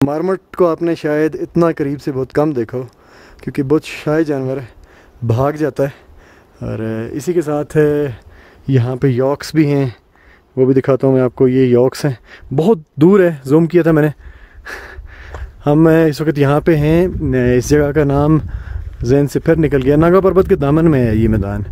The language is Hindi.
मारमट को आपने शायद इतना करीब से बहुत कम देखा हो, क्योंकि बहुत शायद जानवर है, भाग जाता है। और इसी के साथ यहाँ पे यॉक्स भी हैं, वो भी दिखाता हूँ मैं आपको, ये यॉक्स हैं। बहुत दूर है, जूम किया था मैंने। हम इस वक्त यहाँ पे हैं इस जगह का नाम जैन से फिर निकल गया, नागा पर्वत के दामन में है ये मैदान।